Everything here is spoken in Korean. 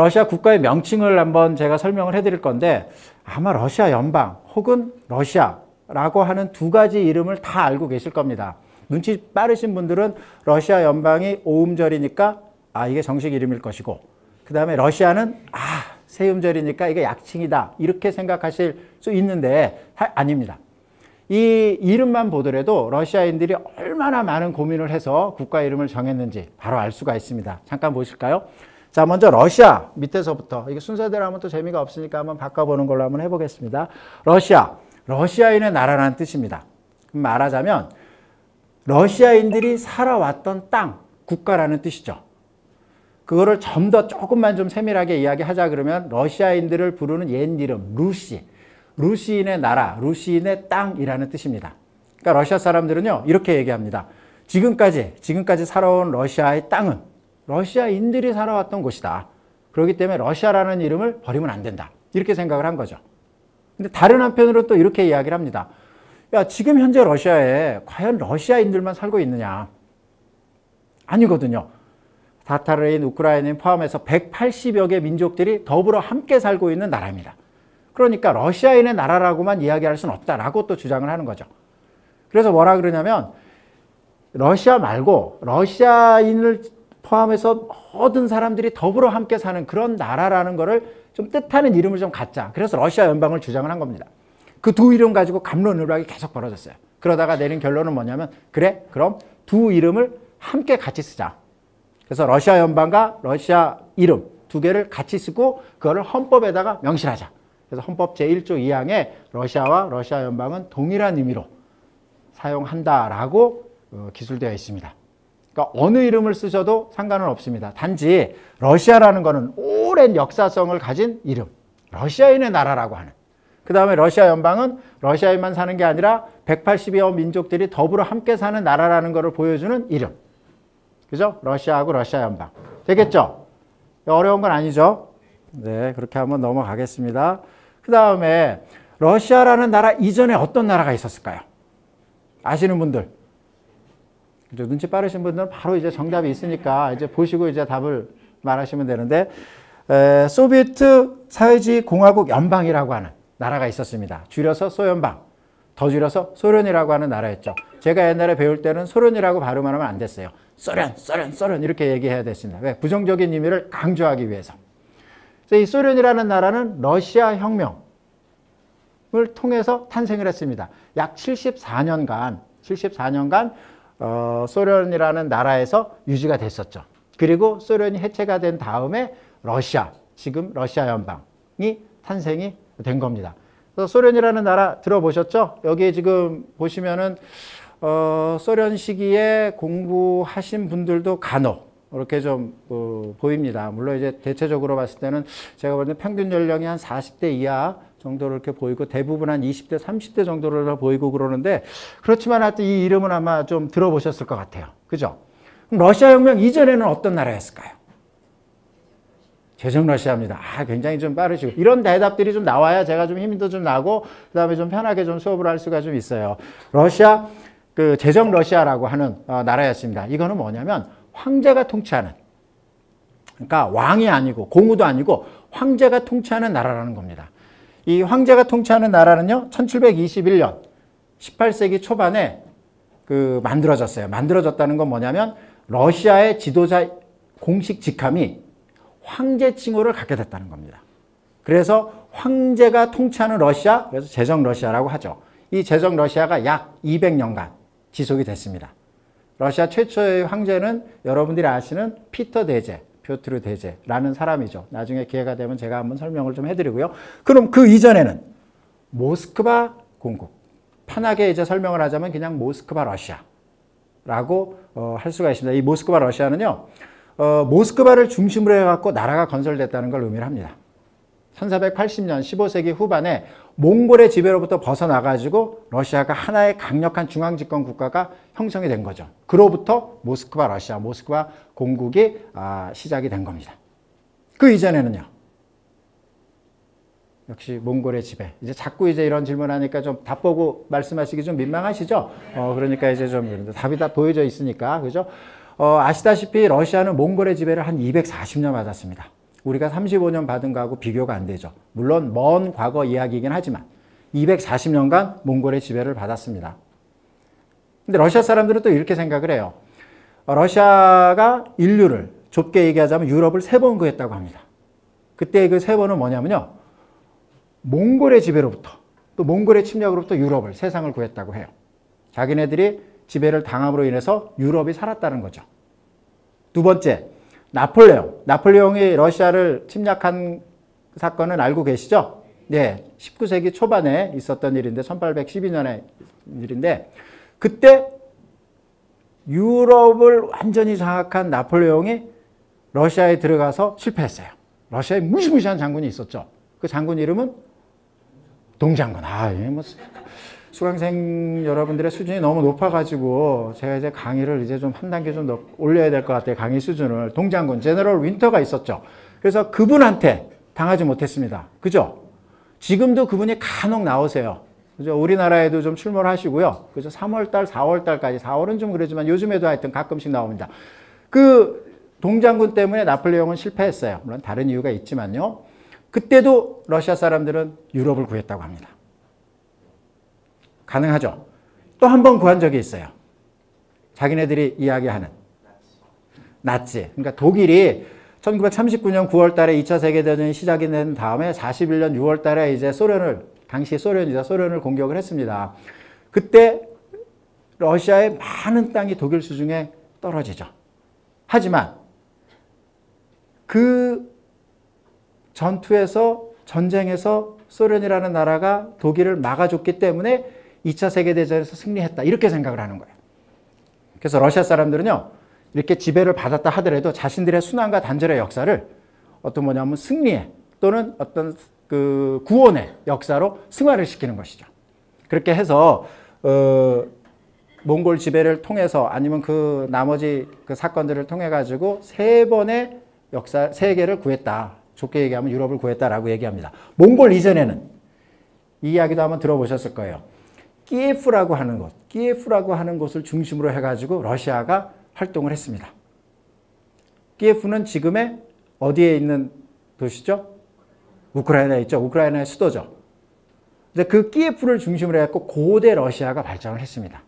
러시아 국가의 명칭을 한번 제가 설명을 해드릴 건데 아마 러시아 연방 혹은 러시아라고 하는 두 가지 이름을 다 알고 계실 겁니다. 눈치 빠르신 분들은 러시아 연방이 오음절이니까 아 이게 정식 이름일 것이고 그 다음에 러시아는 아 세음절이니까 이게 약칭이다 이렇게 생각하실 수 있는데 아닙니다. 이 이름만 보더라도 러시아인들이 얼마나 많은 고민을 해서 국가 이름을 정했는지 바로 알 수가 있습니다. 잠깐 보실까요? 자, 먼저 러시아 밑에서부터 이게 순서대로 하면 또 재미가 없으니까 한번 바꿔보는 걸로 한번 해보겠습니다. 러시아, 러시아인의 나라라는 뜻입니다. 말하자면 러시아인들이 살아왔던 땅, 국가라는 뜻이죠. 그거를 좀 더 조금만 좀 세밀하게 이야기하자 그러면 러시아인들을 부르는 옛 이름 루시, 루시인의 나라, 루시인의 땅이라는 뜻입니다. 그러니까 러시아 사람들은요 이렇게 얘기합니다. 지금까지 지금까지 살아온 러시아의 땅은 러시아인들이 살아왔던 곳이다. 그렇기 때문에 러시아라는 이름을 버리면 안 된다. 이렇게 생각을 한 거죠. 근데 다른 한편으로 또 이렇게 이야기를 합니다. 야, 지금 현재 러시아에 과연 러시아인들만 살고 있느냐? 아니거든요. 타타르인, 우크라이나인 포함해서 180여 개 민족들이 더불어 함께 살고 있는 나라입니다. 그러니까 러시아인의 나라라고만 이야기할 수는 없다라고 또 주장을 하는 거죠. 그래서 뭐라 그러냐면 러시아 말고 러시아인을 포함해서 모든 사람들이 더불어 함께 사는 그런 나라라는 거를 좀 뜻하는 이름을 좀 갖자. 그래서 러시아 연방을 주장을 한 겁니다. 그 두 이름 가지고 감론을박이 계속 벌어졌어요. 그러다가 내린 결론은 뭐냐면 그래 그럼 두 이름을 함께 같이 쓰자. 그래서 러시아 연방과 러시아 이름 두 개를 같이 쓰고 그거를 헌법에다가 명시하자. 그래서 헌법 제1조 2항에 러시아와 러시아 연방은 동일한 의미로 사용한다라고 어, 기술되어 있습니다. 그러니까 어느 이름을 쓰셔도 상관은 없습니다. 단지 러시아라는 것은 오랜 역사성을 가진 이름, 러시아인의 나라라고 하는 그 다음에 러시아 연방은 러시아에만 사는 게 아니라 180여 민족들이 더불어 함께 사는 나라라는 것을 보여주는 이름. 그죠? 러시아하고 러시아 연방. 되겠죠? 어려운 건 아니죠? 네, 그렇게 한번 넘어가겠습니다. 그 다음에 러시아라는 나라 이전에 어떤 나라가 있었을까요? 아시는 분들? 눈치 빠르신 분들은 바로 이제 정답이 있으니까 이제 보시고 이제 답을 말하시면 되는데, 에, 소비에트 사회주의 공화국 연방이라고 하는 나라가 있었습니다. 줄여서 소연방, 더 줄여서 소련이라고 하는 나라였죠. 제가 옛날에 배울 때는 소련이라고 발음하면 안 됐어요. 소련, 소련, 소련 이렇게 얘기해야 됐습니다. 왜? 부정적인 의미를 강조하기 위해서. 이 소련이라는 나라는 러시아 혁명을 통해서 탄생을 했습니다. 약 74년간, 74년간 어, 소련이라는 나라에서 유지가 됐었죠. 그리고 소련이 해체가 된 다음에 러시아, 지금 러시아 연방이 탄생이 된 겁니다. 그래서 소련이라는 나라 들어보셨죠? 여기 지금 보시면은 어, 소련 시기에 공부하신 분들도 간혹 이렇게 좀 어, 보입니다. 물론 이제 대체적으로 봤을 때는 제가 볼 때 평균 연령이 한 40대 이하 정도로 이렇게 보이고 대부분 한 20대, 30대 정도로 보이고 그러는데 그렇지만 하여튼 이 이름은 아마 좀 들어보셨을 것 같아요. 그죠? 그럼 러시아 혁명 이전에는 어떤 나라였을까요? 재정 러시아입니다. 아, 굉장히 좀 빠르시고. 이런 대답들이 좀 나와야 제가 좀 힘도 좀 나고, 그 다음에 좀 편하게 좀 수업을 할 수가 좀 있어요. 러시아, 그 재정 러시아라고 하는 어, 나라였습니다. 이거는 뭐냐면 황제가 통치하는, 그러니까 왕이 아니고 공우도 아니고 황제가 통치하는 나라라는 겁니다. 이 황제가 통치하는 나라는요, 1721년, 18세기 초반에 그 만들어졌어요. 만들어졌다는 건 뭐냐면 러시아의 지도자 공식 직함이 황제 칭호를 갖게 됐다는 겁니다. 그래서 황제가 통치하는 러시아, 그래서 제정 러시아라고 하죠. 이 제정 러시아가 약 200년간 지속이 됐습니다. 러시아 최초의 황제는 여러분들이 아시는 피터 대제, 표트르 대제라는 사람이죠. 나중에 기회가 되면 제가 한번 설명을 좀 해드리고요. 그럼 그 이전에는 모스크바 공국, 편하게 이제 설명을 하자면 그냥 모스크바 러시아라고 어, 할 수가 있습니다. 이 모스크바 러시아는요, 어, 모스크바를 중심으로 해갖고 나라가 건설됐다는 걸 의미를 합니다. 1480년 15세기 후반에 몽골의 지배로부터 벗어나가지고 러시아가 하나의 강력한 중앙집권 국가가 형성이 된 거죠. 그로부터 모스크바 러시아, 모스크바 공국이 아, 시작이 된 겁니다. 그 이전에는요. 역시 몽골의 지배. 이제 자꾸 이제 이런 질문하니까 좀 답 보고 말씀하시기 좀 민망하시죠? 어, 그러니까 이제 좀 답이 다 보여져 있으니까. 그죠? 어, 아시다시피 러시아는 몽골의 지배를 한 240년 받았습니다. 우리가 35년 받은 거하고 비교가 안 되죠. 물론 먼 과거 이야기이긴 하지만 240년간 몽골의 지배를 받았습니다. 근데 러시아 사람들은 또 이렇게 생각을 해요. 러시아가 인류를 좁게 얘기하자면 유럽을 세 번 구했다고 합니다. 그때 그 세 번은 뭐냐면요. 몽골의 지배로부터 또 몽골의 침략으로부터 유럽을 세상을 구했다고 해요. 자기네들이 지배를 당함으로 인해서 유럽이 살았다는 거죠. 두 번째, 나폴레옹. 나폴레옹이 러시아를 침략한 사건은 알고 계시죠? 네. 19세기 초반에 있었던 일인데, 1812년에 일인데, 그때 유럽을 완전히 장악한 나폴레옹이 러시아에 들어가서 실패했어요. 러시아에 무시무시한 장군이 있었죠. 그 장군 이름은 동장군. 아, 뭐 수강생 여러분들의 수준이 너무 높아가지고 제가 이제 강의를 이제 좀 한 단계 좀 더 올려야 될 것 같아요. 강의 수준을. 동장군, 제너럴 윈터가 있었죠. 그래서 그분한테 당하지 못했습니다. 그죠? 지금도 그분이 간혹 나오세요. 그죠? 우리나라에도 좀 출몰 하시고요. 그죠? 3월달, 4월달까지, 4월은 좀 그러지만 요즘에도 하여튼 가끔씩 나옵니다. 그 동장군 때문에 나폴레옹은 실패했어요. 물론 다른 이유가 있지만요. 그때도 러시아 사람들은 유럽을 구했다고 합니다. 가능하죠. 또 한 번 구한 적이 있어요. 자기네들이 이야기하는 나치. 그러니까 독일이 1939년 9월 달에 2차 세계대전이 시작이 된 다음에 41년 6월 달에 이제 소련을, 당시 소련이자 소련을 공격을 했습니다. 그때 러시아의 많은 땅이 독일 수중에 떨어지죠. 하지만 그 전투에서 전쟁에서 소련이라는 나라가 독일을 막아줬기 때문에 2차 세계대전에서 승리했다. 이렇게 생각을 하는 거예요. 그래서 러시아 사람들은요, 이렇게 지배를 받았다 하더라도 자신들의 순환과 단절의 역사를 어떤 뭐냐면 승리의 또는 어떤 그 구원의 역사로 승화를 시키는 것이죠. 그렇게 해서, 어, 몽골 지배를 통해서 아니면 그 나머지 그 사건들을 통해 가지고 세 번의 역사, 세계를 구했다. 좋게 얘기하면 유럽을 구했다라고 얘기합니다. 몽골 이전에는 이 이야기도 한번 들어보셨을 거예요. 키예프라고 하는 곳, 키예프라고 하는 곳을 중심으로 해가지고 러시아가 활동을 했습니다. 키예프는 지금의 어디에 있는 도시죠? 우크라이나에 있죠. 우크라이나의 수도죠. 그 키예프를 중심으로 해갖고 고대 러시아가 발전을 했습니다.